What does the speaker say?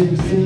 sempre.